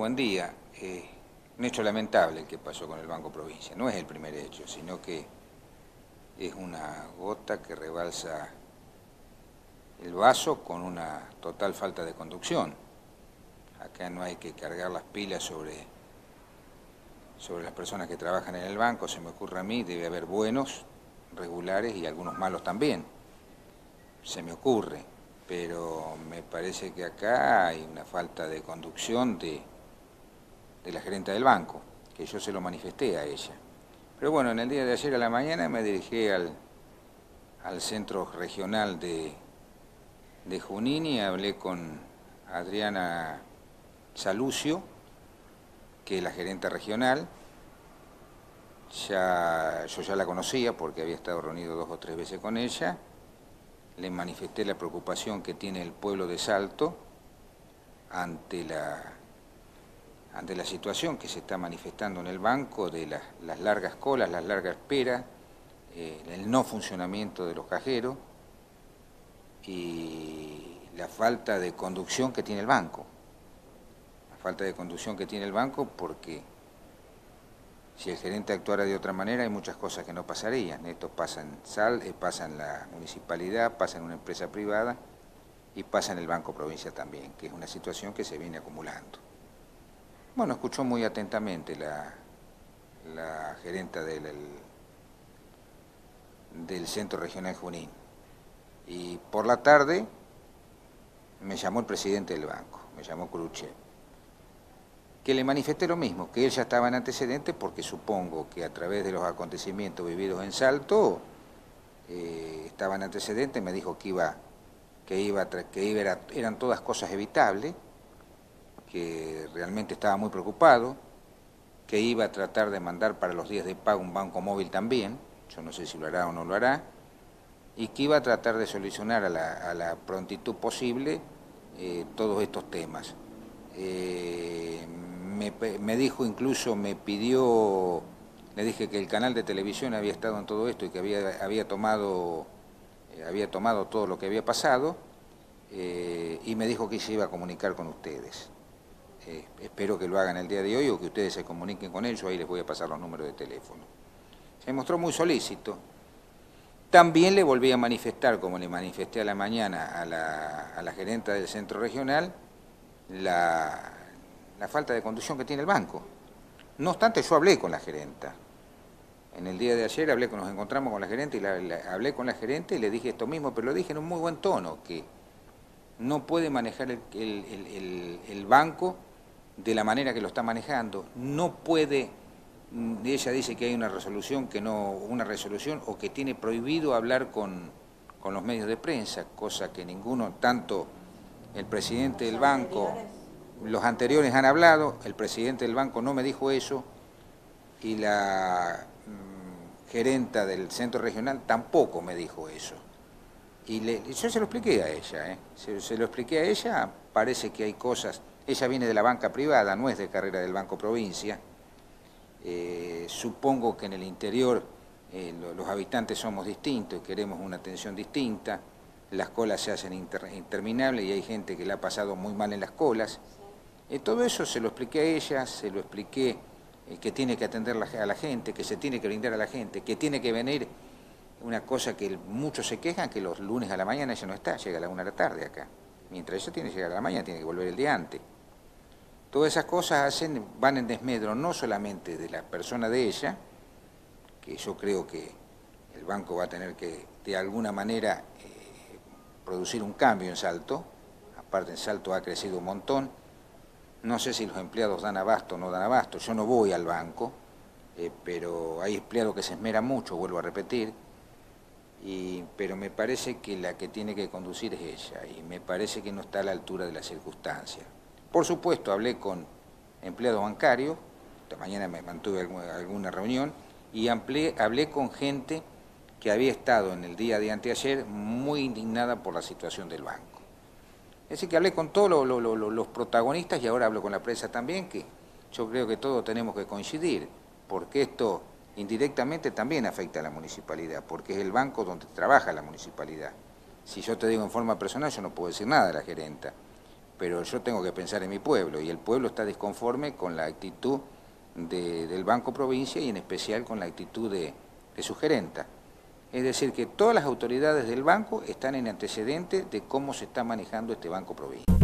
buen día. Eh, un hecho lamentable que pasó con el Banco Provincia. No es el primer hecho, sino que es una gota que rebalsa el vaso con una total falta de conducción. Acá no hay que cargar las pilas sobre, sobre las personas que trabajan en el banco, se me ocurre a mí, debe haber buenos, regulares y algunos malos también. Se me ocurre, pero me parece que acá hay una falta de conducción de de la gerente del banco, que yo se lo manifesté a ella. Pero bueno, en el día de ayer a la mañana me dirigí al, al centro regional de, de Junín y hablé con Adriana Salucio, que es la gerente regional. Ya, yo ya la conocía porque había estado reunido dos o tres veces con ella. Le manifesté la preocupación que tiene el pueblo de Salto ante la ante la situación que se está manifestando en el banco de las, largas colas, las largas esperas, eh, el no funcionamiento de los cajeros y la falta de conducción que tiene el banco. La falta de conducción que tiene el banco porque si el gerente actuara de otra manera hay muchas cosas que no pasarían. Esto pasa en SAL, eh, pasa en la municipalidad, pasa en una empresa privada y pasa en el Banco Provincia también, que es una situación que se viene acumulando. Bueno, escuchó muy atentamente la, gerenta del, del Centro Regional Junín. Y por la tarde me llamó el presidente del banco, me llamó Cruche, que le manifesté lo mismo, que él ya estaba en antecedentes porque supongo que a través de los acontecimientos vividos en Salto eh, estaba en antecedentes, me dijo que iba, que iba, que iba, eran todas cosas evitables, que realmente estaba muy preocupado, que iba a tratar de mandar para los días de pago un banco móvil también, yo no sé si lo hará o no lo hará, y que iba a tratar de solucionar a la, prontitud posible eh, todos estos temas. Eh, me, dijo incluso, me pidió, le dije que el canal de televisión había estado en todo esto y que había, había, tomado, eh, había tomado todo lo que había pasado, y me dijo que se iba a comunicar con ustedes. Eh, espero que lo hagan el día de hoy o que ustedes se comuniquen con ellos, ahí les voy a pasar los números de teléfono. Se mostró muy solícito. También le volví a manifestar, como le manifesté a la mañana a la, a gerenta del centro regional, la, falta de conducción que tiene el banco. No obstante, yo hablé con la gerenta. En el día de ayer hablé nos encontramos con la gerente y hablé con la gerente y le dije esto mismo, pero lo dije en un muy buen tono, que no puede manejar el banco de la manera que lo está manejando, no puede, mm, ella dice que hay una resolución que no, una resolución o que tiene prohibido hablar con, con los medios de prensa, cosa que ninguno, tanto el presidente del banco, los anteriores han hablado, el presidente del banco no me dijo eso y la mm, gerenta del centro regional tampoco me dijo eso. Y yo se lo expliqué a ella, ¿eh? se lo expliqué a ella, parece que hay cosas ella viene de la banca privada, no es de carrera del Banco Provincia. Eh, supongo que en el interior eh, los habitantes somos distintos y queremos una atención distinta. Las colas se hacen interminables y hay gente que le ha pasado muy mal en las colas. Eh, todo eso se lo expliqué a ella, se lo expliqué que tiene que atender a la gente, que se tiene que brindar a la gente, que tiene que venir una cosa que muchos se quejan, que los lunes a la mañana ella no está, llega a la una de la tarde acá. Mientras ella tiene que llegar a la mañana, tiene que volver el día antes. Todas esas cosas hacen, van en desmedro no solamente de la persona de ella, que yo creo que el banco va a tener que de alguna manera eh, producir un cambio en Salto, aparte en Salto ha crecido un montón, no sé si los empleados dan abasto o no dan abasto, yo no voy al banco, eh, pero hay empleados que se esmeran mucho, vuelvo a repetir, pero me parece que la que tiene que conducir es ella, y me parece que no está a la altura de las circunstancias. Por supuesto, hablé con empleados bancarios, esta mañana me mantuve alguna reunión, y hablé con gente que había estado en el día de anteayer muy indignada por la situación del banco. Es decir, que hablé con todos los protagonistas y ahora hablo con la prensa también, que yo creo que todos tenemos que coincidir, porque esto indirectamente también afecta a la municipalidad, porque es el banco donde trabaja la municipalidad. Si yo te digo en forma personal, yo no puedo decir nada de la gerenta pero yo tengo que pensar en mi pueblo y el pueblo está desconforme con la actitud del Banco Provincia y en especial con la actitud de, de su gerenta. Es decir, que todas las autoridades del banco están en antecedente de cómo se está manejando este Banco Provincia.